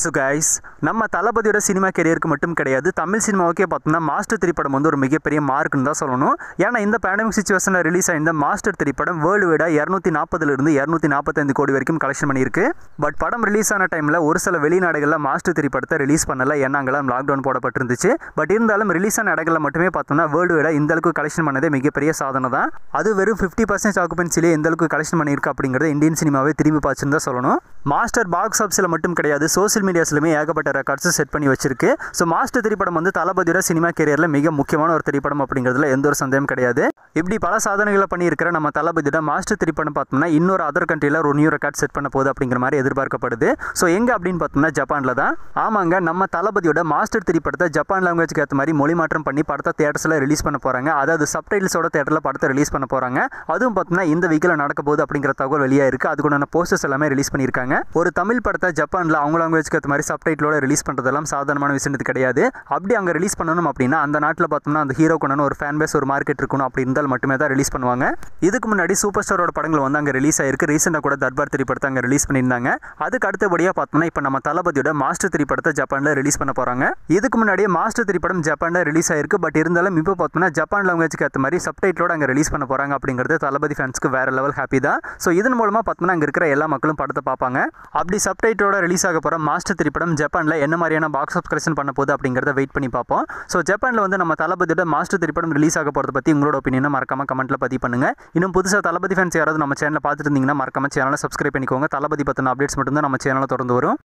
So guys நம்ம தளபதியோட cinema கெரியருக்கு மட்டும் கிடையாது. தமிழ் சினிமாவுக்கே பார்த்தோம்னா மாஸ்டர் திரைப்படம் வந்து ஒரு மிகப்பெரிய மார்க்குன்னு தான் சொல்லணும். ஏன்னா இந்த பேண்டமிக் சுச்சுவேஷனில் ரிலீஸ் ஆயிருந்த மாஸ்டர் திரைப்படம் வேர்ல்டு வைடாக இரநூத்தி நாற்பதுலேருந்து இரநூத்தி நாற்பத்தைந்து கோடி வரைக்கும் கலெக்ஷன் பண்ணியிருக்கு. பட் படம் ரிலீஸ் ஆன டைமில் ஒரு சில வெளிநாடுகளில் மாஸ்டர் திரைப்படத்தை ரிலீஸ் பண்ணல. ஏன்னா அங்கெல்லாம் லாக்டவுன் போடப்பட்டிருந்துச்சு. பட் இருந்தாலும் ரிலீஸ் ஆன இடங்களில் மட்டுமே பார்த்தோம்னா வேர்ல்டு வைடாக இந்த அளவுக்கு கலெக்ஷன் பண்ணதே மிகப்பெரிய சாதனை தான். அது வெறும் ஃபிஃப்டி பர்சன்ட் ஆக்குபென்சிலே எந்த அளவுக்கு கலெக்ஷன் பண்ணியிருக்கு அப்படிங்கிறத இந்தியன் சினிமாவே திரும்பி பார்த்துன்னு தான் சொல்லணும். மாஸ்டர் பாக்ஸ் ஆஃபீஸில் மட்டும் கிடையாது சோசியல் மீடியாஸ்லையுமே ஏகப்பட்ட ரெக்கார்ட்ஸை செட் பண்ணி வச்சிருக்கு. ஸோ மாஸ்டர் திரைப்படம் வந்து தளபதியோட சினிமா கேரியரில் மிக முக்கியமான ஒரு திரைப்படம் அப்படிங்கிறதுல எந்த ஒரு சந்தேகம் கிடையாது. இப்படி பல சாதனைகளை பண்ணியிருக்கிற நம்ம தளபதியோட மாஸ்டர் திரைப்படம் பார்த்தோம்னா இன்னொரு அதர் கண்ட்ரியில் ஒரு நியூ ரெக்கார்ட் செட் பண்ண போகுது அப்படிங்கிற மாதிரி எதிர்பார்க்கப்படுது. ஸோ எங்கே அப்படின்னு பார்த்தோம்னா ஜப்பானில் தான். ஆமாங்க நம்ம தளபதியோட மாஸ்டர் திரைப்படத்தை ஜப்பான் லாங்குவேஜ்க்கு ஏற்ற மாதிரி மொழி மாற்றம் பண்ணி படத்தை தேட்டர்ஸில் ரிலீஸ் பண்ண போகிறாங்க அதாவது சப்டைட்டில்ஸோட தேட்டரில் படத்தை ரிலீஸ் பண்ண போகிறாங்க அதுவும் பார்த்தோம்னா இந்த வீக்கில் நடக்க போகுது அப்படிங்கிற தகவல் வெளியாக இருக்குது அதுக்குண்டான போஸ்டர்ஸ் எல்லாமே ரிலீஸ் பண்ணியிருக்காங்க. ஒரு தமிழ் படத்தை ஜப்பானில் அவங்க லாங்குவேஜ்க்கு ஏற்ற மாதிரி சப்டைட்டிலோட ரிலீஸ் பண்ணுறதெல்லாம் சாதாரணமான விஷயம் கிடையாது. அப்படி அங்கே ரிலீஸ் பண்ணணும் அப்படின்னா அந்த நாட்டில் பார்த்தோம்னா அந்த ஹீரோக்குன்னு ஒரு ஃபேன் பேஸ் ஒரு மார்க்கெட் இருக்கணும் அப்படி இருந்தால் மட்டுமே தான் ரிலீஸ் பண்ணுவாங்க. இதுக்கு முன்னாடி சூப்பர் ஸ்டாரோட படங்கள் வந்து அங்கே ரிலீஸ் ஆயிருக்கு. ரீசெண்டாக கூட தர்பார் திரைப்படத்தை அங்கே ரிலீஸ் பண்ணியிருந்தாங்க. அதுக்கு அடுத்தபடியாக பார்த்தோம்னா இப்போ நம்ம தளபதியோட மாஸ்டர் திரைப்படத்தை ஜப்பானில் ரிலீஸ் பண்ண போகிறாங்க இதுக்கு முன்னாடியே மாஸ்டர் திரைப்படம் ஜப்பானில் ரிலீஸ் ஆயிருக்கு. பட் இருந்தாலும் இப்போ பார்த்தோம்னா ஜப்பான் லாங்குவேஜ்க்கு ஏற்ற மாதிரி சப்டைட்டிலோட அங்கே ரிலீஸ் பண்ண போகிறாங்க அப்படிங்கிறது தளபதி ஃபேன்ஸ்க்கு வேற லெவல் ஹாப்பி தான். ஸோ இதன் மூலமாக பார்த்தோம்னா அங்கே இருக்கிற எல்லா மக்களும் படத்தை பார்ப்பாங்க. அப்படி சப்டைட்டோட ரிலீஸ் ஆக போகிற மாஸ்டர் திரைப்படம் ஜப்பானில் என்ன மாதிரியான பாக்ஸ் ஆஃப் கலெக்ஷன் பண்ண போகுது அப்படிங்கிறத வெயிட் பண்ணி பார்ப்போம். ஸோ ஜப்பானில் வந்து நம்ம தளபதியோட மாஸ்டர் திரைப்படம் ரிலீஸ் ஆக போகிறத பற்றி உங்களோட ஒப்பீனியனை மறக்காம கமெண்ட்டில் பதிவு பண்ணுங்க. இன்னும் புதுசாக தளபதி ஃபேன்ஸ் யாராவது நம்ம சேனலில் பார்த்துட்டு இருந்தீங்கன்னா மறக்காம சேனலை சப்ஸ்கிரைப் பண்ணிக்கோங்க. தளபதி பற்றின அப்டேட்ஸ் மட்டும்தான் நம்ம சேனலில் தொடர்ந்து வரும்.